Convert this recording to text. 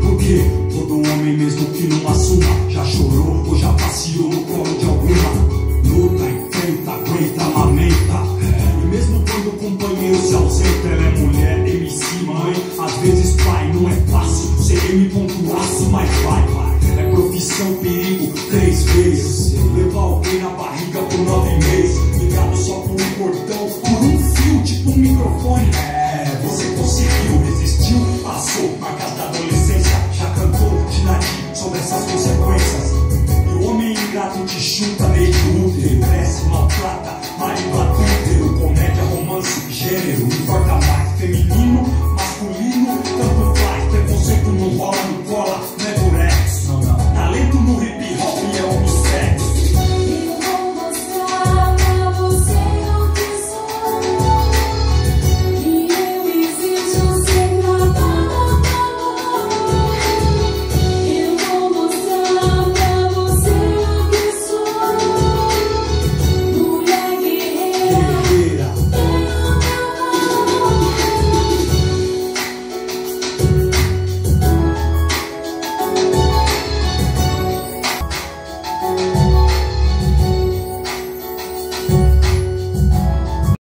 Porque todo homem, mesmo que não assuma, já chorou ou já passeou no colo de alguma. Luta, enfrenta, aguenta, lamenta. E mesmo quando o companheiro se ausenta, ela é mulher, MC, mãe, às vezes pai. Não é fácil ser M ponto aço, mas vai, vai. É profissão, perigo, três vezes. Levar alguém na barriga por nove meses. Ligado só por um portão, por um fio, tipo um microfone.